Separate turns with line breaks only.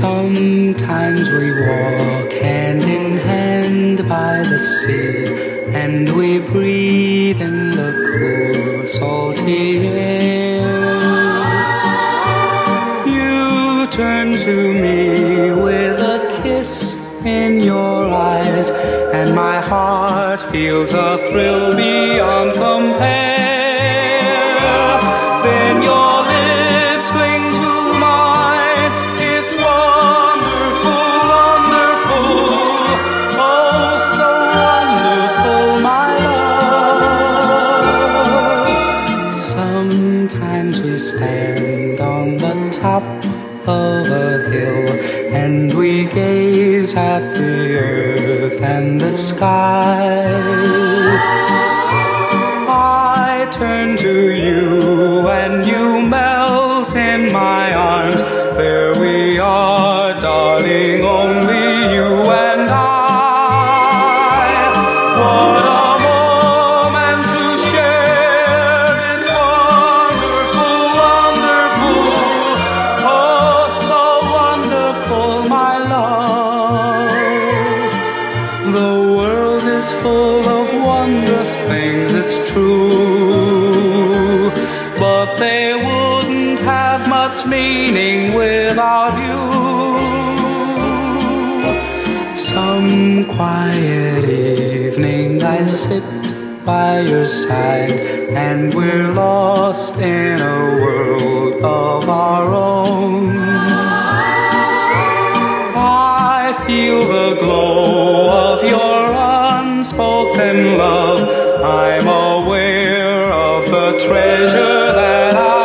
Sometimes we walk hand in hand by the sea, and we breathe in the cool, salty air. You turn to me in your eyes, and my heart feels a thrill beyond compare. Then your lips cling to mine. It's wonderful, wonderful. Oh, so wonderful, my love. Sometimes we stand on the top of a hill and we gaze at the earth and the sky. I turn to you and you melt in my arms. There we are, darling, only full of wondrous things, it's true. But they wouldn't have much meaning without you. Some quiet evening I sit by your side, and we're lost in a world of our own. Treasure that I